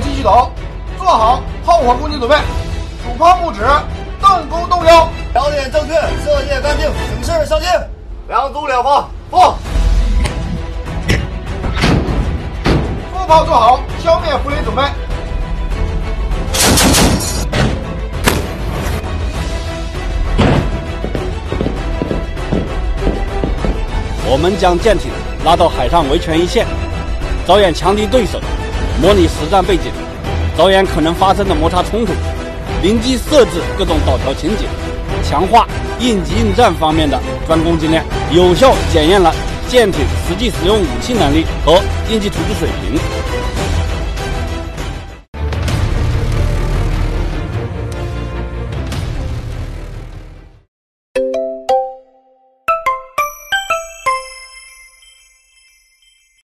击系统，做好炮火攻击准备。主炮不止，动攻动腰，瞄点正确，射界干净，警示上镜。两组两发，放。副炮做好，消灭俘虏准备。我们将舰艇拉到海上维权一线，着眼强敌对手，模拟实战背景，导演可能发生的摩擦冲突，临机设置各种导条情景，强化应急应战方面的专攻经验，有效检验了舰艇实际使用武器能力和应急处置水平。